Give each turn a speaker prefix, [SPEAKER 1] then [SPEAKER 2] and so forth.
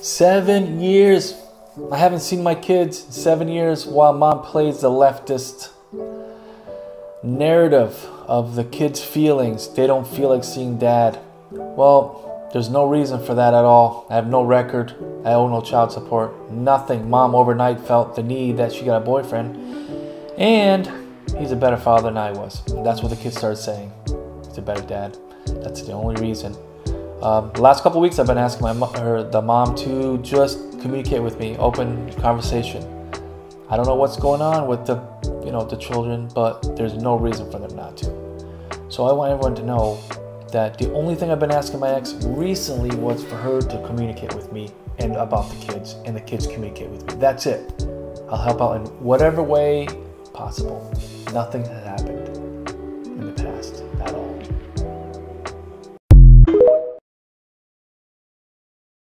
[SPEAKER 1] Seven years. I haven't seen my kids in seven years while mom plays the leftist narrative of the kids' feelings. They don't feel like seeing dad. Well, there's no reason for that at all. I have no record. I owe no child support. Nothing. Mom overnight felt the need that she got a boyfriend. And he's a better father than I was. That's what the kids started saying. He's a better dad. That's the only reason. Um, the last couple weeks, I've been asking my mo- the mom to just communicate with me, open conversation. I don't know what's going on with the, you know, the children, but there's no reason for them not to. So I want everyone to know that the only thing I've been asking my ex recently was for her to communicate with me and about the kids, and the kids communicate with me. That's it. I'll help out in whatever way possible. Nothing